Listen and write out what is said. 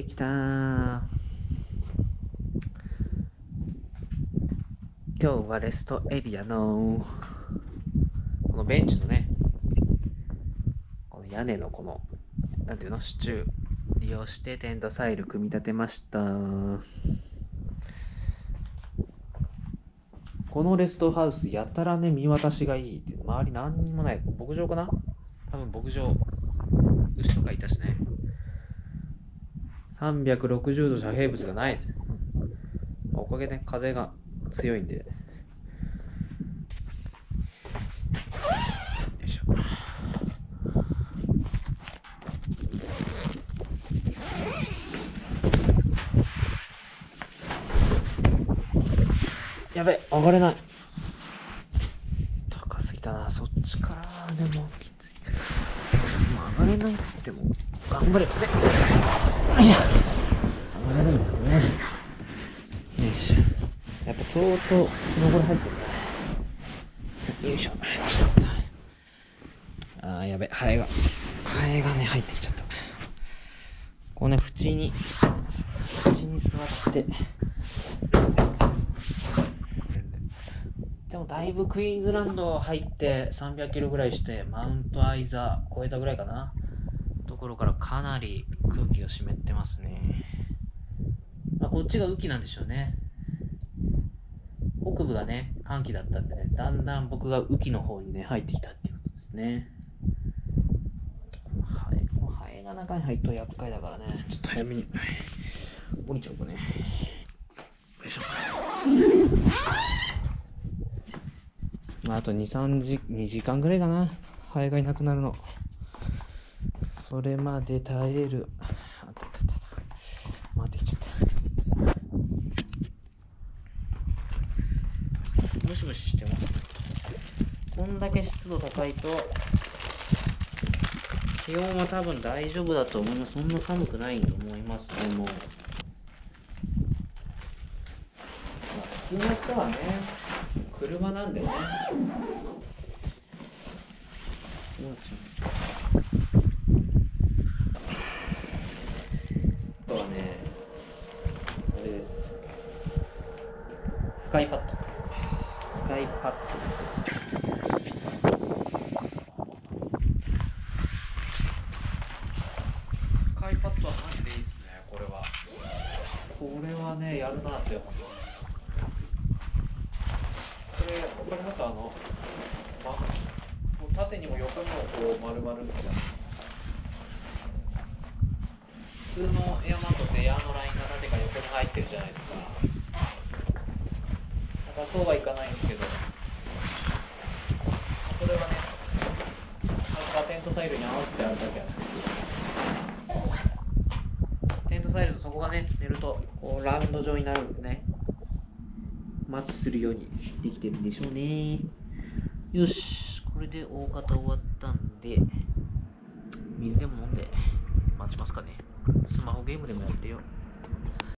できた。今日はレストエリアのこのベンチのねこの屋根のこのなんていうの支柱利用してテントサイル組み立てました。このレストハウスやたらね見渡しがいいって周り何にもない。牧場かな？多分牧場牛とかいたしね。360度遮蔽物がないです。おかげで風が強いんで。やべ上がれない。高すぎたなそっちから。でもきつい。上がれないっつっても頑張れね。いしょ上がれるんですけどねよいしょ。やっぱ相当登り入ってるね。よいしょ。ちょっと。あーやべハエが。ハエがね入ってきちゃった。こうね縁に。縁に座って。でもだいぶクイーンズランド入って300キロぐらいしてマウントアイザー越えたぐらいかな。ころからかなり空気が湿ってますね、まあ、こっちが雨季なんでしょうね。北部がね寒気だったんでねだんだん僕が雨季の方にね入ってきたっていうことですね。ハエこのハエが中に入ると厄介だからね。ちょっと早めに。降りちゃおうかね。よいしょ。まあ、あと2、3時、2時間ぐらいかな。ハエがいなくなるの。それまで耐える。あたたたた。待ってきちゃった。ムシムシしてます。こんだけ湿度高いと、気温は多分大丈夫だと思います。そんな寒くないと思いますね、もう。まあ普通の人はね、車なんでね。あとはね、あれです。スカイパッド。スカイパッドです。スカイパッドはマジでいいっすね、これは。これはね、やるなって思って。これ、わかります？あの、ま、こう縦にも横にもこう丸々みたいな。普通のエアマットってエアのラインが縦か横に入ってるじゃないですか。だからそうはいかないんですけど、これはね、なんかテントサイルに合わせてあるだけなんでテントサイルとそこがね、寝るとこうラウンド状になるんでね。マッチするようにできてるんでしょうね。よし、これで大方終わったんで、水でも飲んで待ちますかね。スマホゲームでもやってよ。